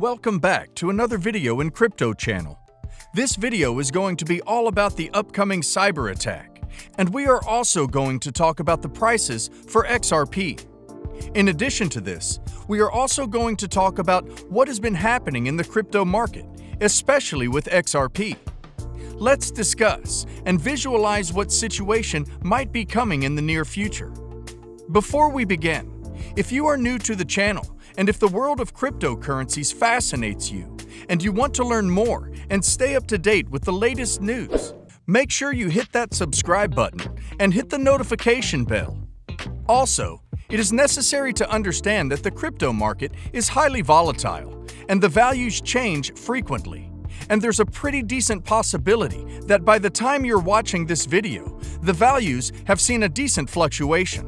Welcome back to another video in Crypto Channel. This video is going to be all about the upcoming cyber attack, and we are also going to talk about the prices for XRP. In addition to this, we are also going to talk about what has been happening in the crypto market, especially with XRP. Let's discuss and visualize what situation might be coming in the near future. Before we begin, if you are new to the channel and if the world of cryptocurrencies fascinates you and you want to learn more and stay up to date with the latest news, make sure you hit that subscribe button and hit the notification bell. Also, it is necessary to understand that the crypto market is highly volatile and the values change frequently. And there's a pretty decent possibility that by the time you're watching this video, the values have seen a decent fluctuation.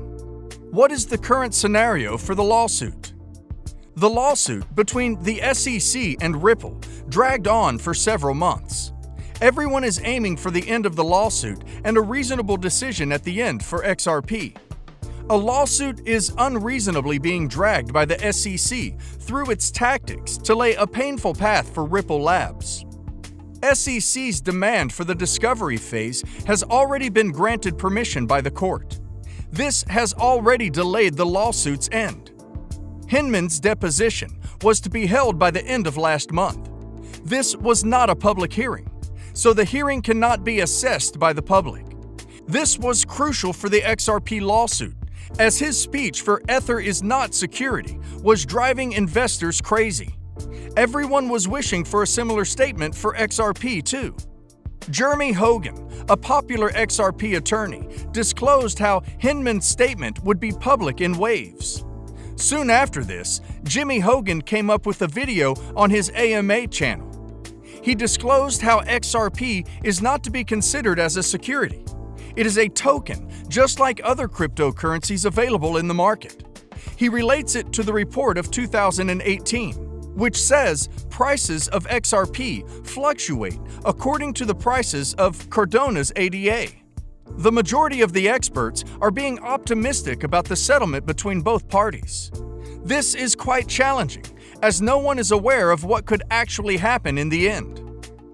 What is the current scenario for the lawsuit? The lawsuit between the SEC and Ripple dragged on for several months. Everyone is aiming for the end of the lawsuit and a reasonable decision at the end for XRP. A lawsuit is unreasonably being dragged by the SEC through its tactics to lay a painful path for Ripple Labs. SEC's demand for the discovery phase has already been granted permission by the court. This has already delayed the lawsuit's end. Hinman's deposition was to be held by the end of last month. This was not a public hearing, so the hearing cannot be assessed by the public. This was crucial for the XRP lawsuit, as his speech for Ether is not security was driving investors crazy. Everyone was wishing for a similar statement for XRP too. Jeremy Hogan, a popular XRP attorney, disclosed how Hinman's statement would be public in waves. Soon after this, Jimmy Hogan came up with a video on his AMA channel. He disclosed how XRP is not to be considered as a security. It is a token, just like other cryptocurrencies available in the market. He relates it to the report of 2018, which says prices of XRP fluctuate according to the prices of Cardano's ADA. The majority of the experts are being optimistic about the settlement between both parties. This is quite challenging, as no one is aware of what could actually happen in the end.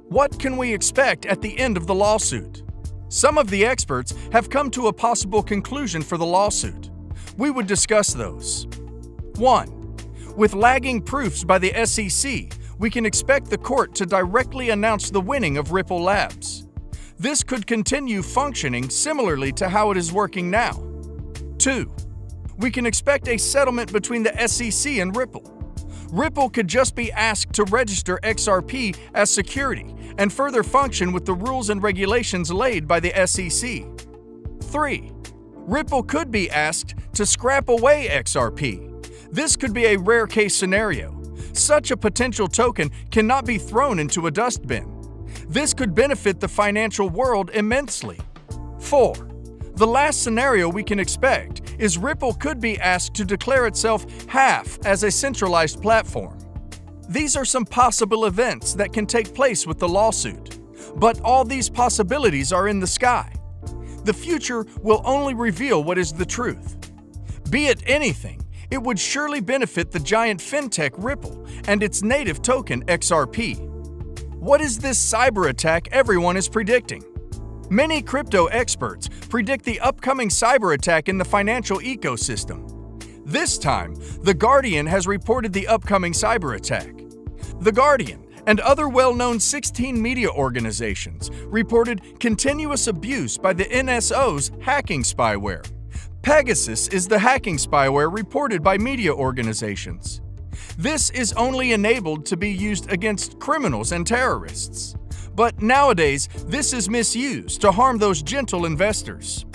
What can we expect at the end of the lawsuit? Some of the experts have come to a possible conclusion for the lawsuit. We would discuss those. 1. With lagging proofs by the SEC, we can expect the court to directly announce the winning of Ripple Labs. This could continue functioning similarly to how it is working now. 2. We can expect a settlement between the SEC and Ripple. Ripple could just be asked to register XRP as security and further function with the rules and regulations laid by the SEC. 3. Ripple could be asked to scrap away XRP. This could be a rare case scenario. Such a potential token cannot be thrown into a dustbin. This could benefit the financial world immensely. 4. The last scenario we can expect is Ripple could be asked to declare itself half as a centralized platform. These are some possible events that can take place with the lawsuit, but all these possibilities are in the sky. The future will only reveal what is the truth. Be it anything, it would surely benefit the giant fintech Ripple and its native token XRP. What is this cyber attack everyone is predicting? Many crypto experts predict the upcoming cyber attack in the financial ecosystem. This time, The Guardian has reported the upcoming cyber attack. The Guardian and other well known 16 media organizations reported continuous abuse by the NSO's hacking spyware. Pegasus is the hacking spyware reported by media organizations. This is only enabled to be used against criminals and terrorists. But nowadays, this is misused to harm those gentle investors.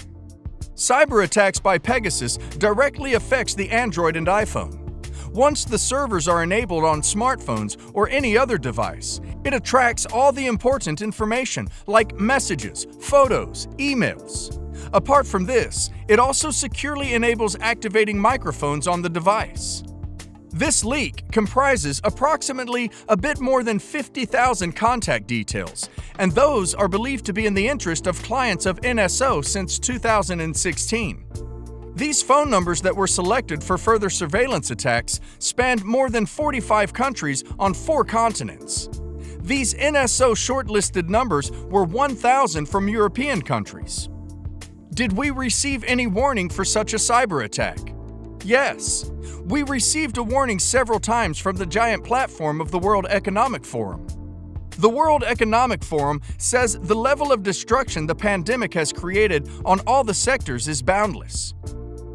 Cyber attacks by Pegasus directly affects the Android and iPhone. Once the servers are enabled on smartphones or any other device, it attracts all the important information like messages, photos, emails. Apart from this, it also securely enables activating microphones on the device. This leak comprises approximately a bit more than 50,000 contact details, and those are believed to be in the interest of clients of NSO since 2016. These phone numbers that were selected for further surveillance attacks spanned more than 45 countries on four continents. These NSO shortlisted numbers were 1,000 from European countries. Did we receive any warning for such a cyber attack? Yes. We received a warning several times from the giant platform of the World Economic Forum. The World Economic Forum says the level of destruction the pandemic has created on all the sectors is boundless.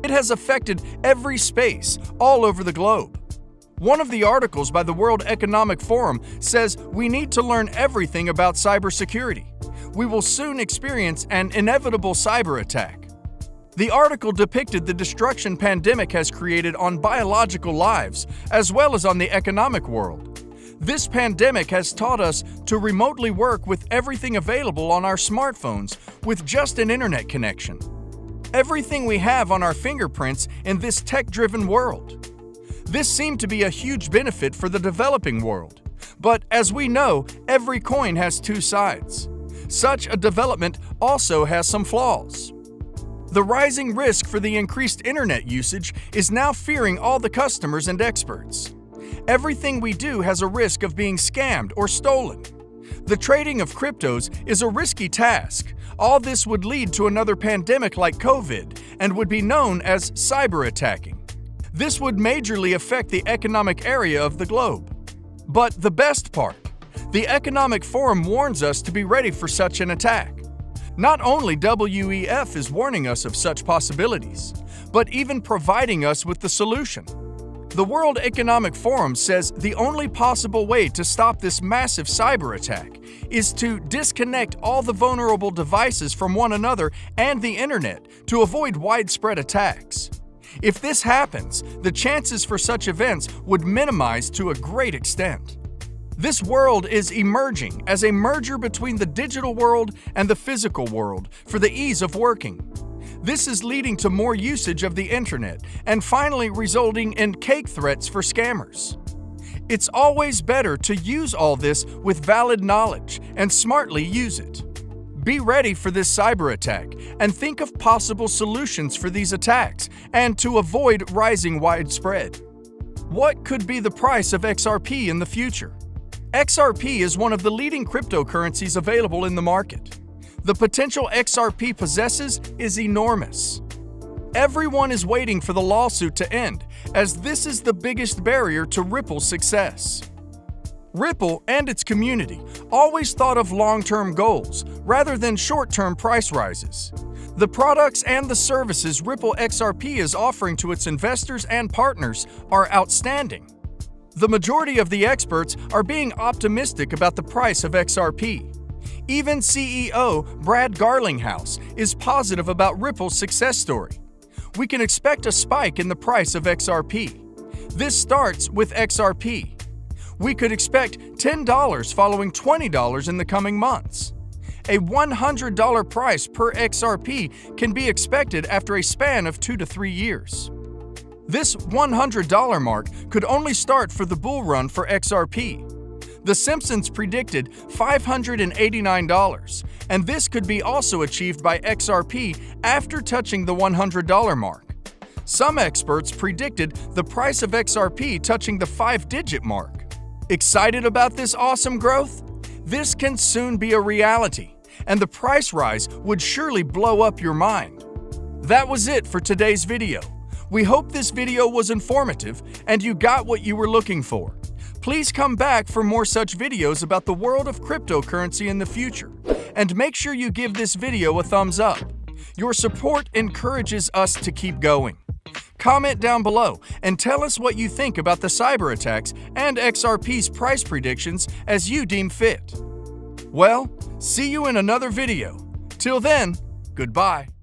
It has affected every space all over the globe. One of the articles by the World Economic Forum says we need to learn everything about cybersecurity. We will soon experience an inevitable cyber attack. The article depicted the destruction pandemic has created on biological lives as well as on the economic world. This pandemic has taught us to remotely work with everything available on our smartphones with just an internet connection. Everything we have on our fingerprints in this tech driven world. This seemed to be a huge benefit for the developing world. But as we know, every coin has two sides. Such a development also has some flaws. The rising risk for the increased internet usage is now fearing all the customers and experts. Everything we do has a risk of being scammed or stolen. The trading of cryptos is a risky task. All this would lead to another pandemic like COVID and would be known as cyber attacking. This would majorly affect the economic area of the globe. But the best part the Economic Forum warns us to be ready for such an attack. Not only WEF is warning us of such possibilities, but even providing us with the solution. The World Economic Forum says the only possible way to stop this massive cyber attack is to disconnect all the vulnerable devices from one another and the internet to avoid widespread attacks. If this happens, the chances for such events would minimize to a great extent. This world is emerging as a merger between the digital world and the physical world for the ease of working. This is leading to more usage of the internet and finally resulting in cake threats for scammers. It's always better to use all this with valid knowledge and smartly use it. Be ready for this cyber attack and think of possible solutions for these attacks and to avoid rising widespread. What could be the price of XRP in the future? XRP is one of the leading cryptocurrencies available in the market. The potential XRP possesses is enormous. Everyone is waiting for the lawsuit to end, as this is the biggest barrier to Ripple's success. Ripple and its community always thought of long term goals rather than short term price rises. The products and the services Ripple XRP is offering to its investors and partners are outstanding. The majority of the experts are being optimistic about the price of XRP. Even CEO Brad Garlinghouse is positive about Ripple's success story. We can expect a spike in the price of XRP. This starts with XRP we could expect $10 following $20 in the coming months. A $100 price per XRP can be expected after a span of two to three years. This $100 mark could only start for the bull run for XRP. The Simpsons predicted $589, and this could be also achieved by XRP after touching the $100 mark. Some experts predicted the price of XRP touching the five digit mark. Excited about this awesome growth? This can soon be a reality, and the price rise would surely blow up your mind. That was it for today's video. We hope this video was informative and you got what you were looking for. Please come back for more such videos about the world of cryptocurrency in the future. And make sure you give this video a thumbs up. Your support encourages us to keep going. Comment down below and tell us what you think about the cyber attacks and XRP's price predictions as you deem fit. Well, see you in another video. Till then, goodbye.